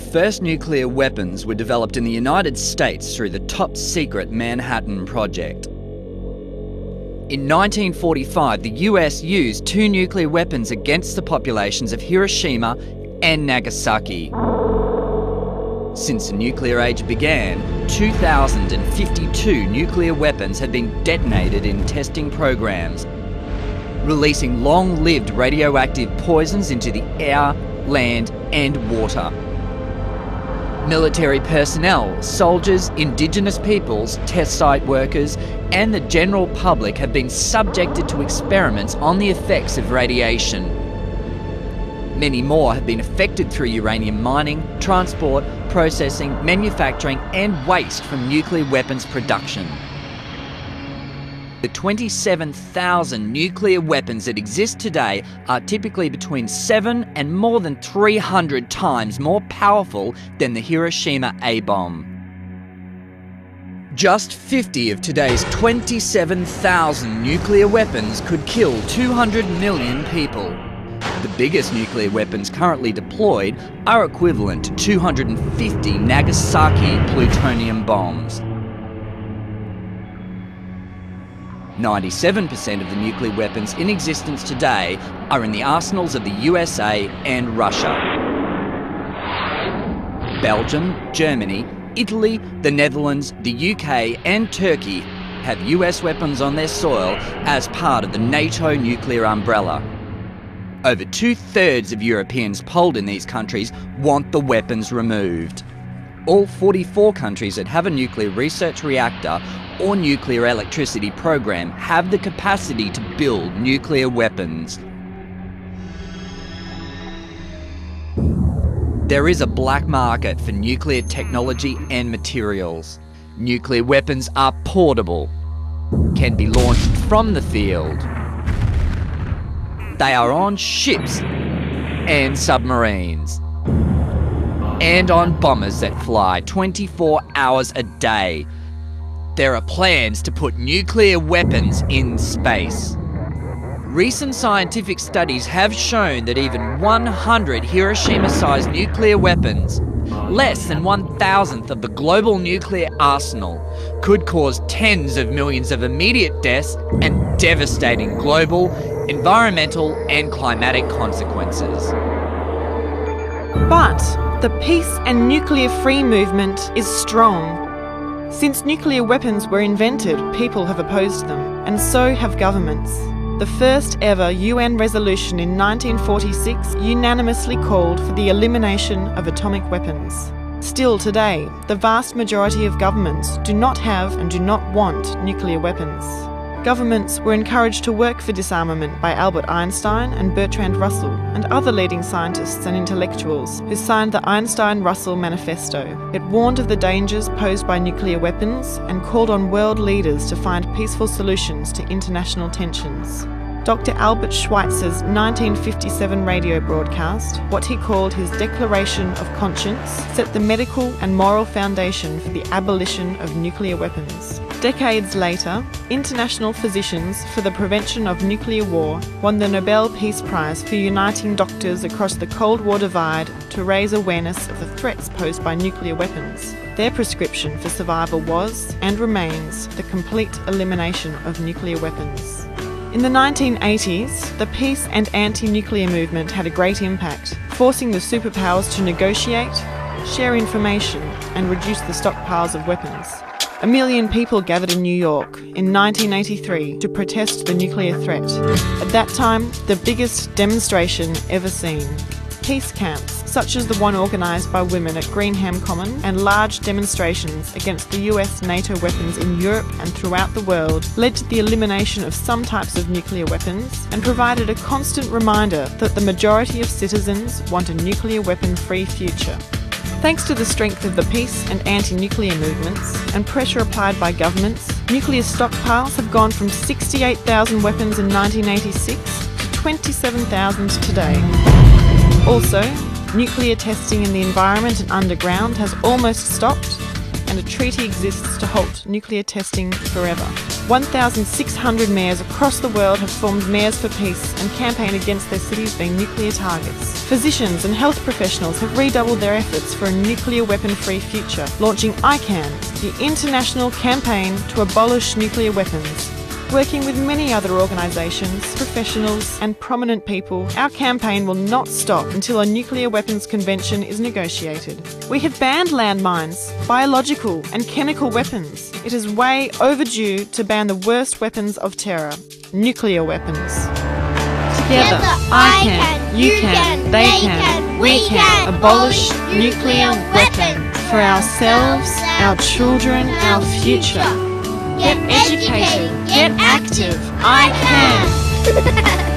first nuclear weapons were developed in the United States through the top secret Manhattan Project. In 1945, the US used two nuclear weapons against the populations of Hiroshima and Nagasaki. Since the nuclear age began, 2,052 nuclear weapons have been detonated in testing programs, releasing long lived radioactive poisons into the air, land, and water. Military personnel, soldiers, Indigenous peoples, test site workers, and the general public have been subjected to experiments on the effects of radiation. Many more have been affected through uranium mining, transport, processing, manufacturing, and waste from nuclear weapons production. The 27,000 nuclear weapons that exist today are typically between 7 and more than 300 times more powerful than the Hiroshima A bomb. Just 50 of today's 27,000 nuclear weapons could kill 200 million people. The biggest nuclear weapons currently deployed are equivalent to 250 Nagasaki plutonium bombs. 97% of the nuclear weapons in existence today are in the arsenals of the USA and Russia. Belgium, Germany, Italy, the Netherlands, the UK, and Turkey have US weapons on their soil as part of the NATO nuclear umbrella. Over two thirds of Europeans polled in these countries want the weapons removed. All 44 countries that have a nuclear research reactor or nuclear electricity program have the capacity to build nuclear weapons. There is a black market for nuclear technology and materials. Nuclear weapons are portable, can be launched from the field. They are on ships and submarines, and on bombers that fly 24 hours a day there are plans to put nuclear weapons in space. Recent scientific studies have shown that even 100 Hiroshima sized nuclear weapons, less than one thousandth of the global nuclear arsenal, could cause tens of millions of immediate deaths and devastating global, environmental, and climatic consequences. But the peace and nuclear free movement is strong since nuclear weapons were invented, people have opposed them, and so have governments. The first ever UN resolution in 1946 unanimously called for the elimination of atomic weapons. Still today, the vast majority of governments do not have and do not want nuclear weapons. Governments were encouraged to work for disarmament by Albert Einstein and Bertrand Russell and other leading scientists and intellectuals who signed the Einstein Russell Manifesto. It warned of the dangers posed by nuclear weapons and called on world leaders to find peaceful solutions to international tensions. Dr. Albert Schweitzer's 1957 radio broadcast, what he called his Declaration of Conscience, set the medical and moral foundation for the abolition of nuclear weapons. Decades later, international physicians for the prevention of nuclear war won the Nobel Peace Prize for uniting doctors across the Cold War divide to raise awareness of the threats posed by nuclear weapons. Their prescription for survival was, and remains, the complete elimination of nuclear weapons. In the 1980s, the peace and anti nuclear movement had a great impact, forcing the superpowers to negotiate, share information, and reduce the stockpiles of weapons. A million people gathered in New York in 1983 to protest the nuclear threat. At that time, the biggest demonstration ever seen. Peace camps such as the one organised by women at Greenham Common, and large demonstrations against the US NATO weapons in Europe and throughout the world, led to the elimination of some types of nuclear weapons and provided a constant reminder that the majority of citizens want a nuclear weapon free future. Thanks to the strength of the peace and anti nuclear movements and pressure applied by governments, nuclear stockpiles have gone from 68,000 weapons in 1986 to 27,000 today. Also, Nuclear testing in the environment and underground has almost stopped, and a treaty exists to halt nuclear testing forever. 1,600 mayors across the world have formed Mayors for Peace and campaign against their cities being nuclear targets. Physicians and health professionals have redoubled their efforts for a nuclear weapon free future, launching ICAN, the International Campaign to Abolish Nuclear Weapons. Working with many other organisations, professionals, and prominent people, our campaign will not stop until a nuclear weapons convention is negotiated. We have banned landmines, biological, and chemical weapons. It is way overdue to ban the worst weapons of terror nuclear weapons. Together, I can, you can, they can, we can abolish nuclear weapons for ourselves, our children, our future. Get educated, get active, I can.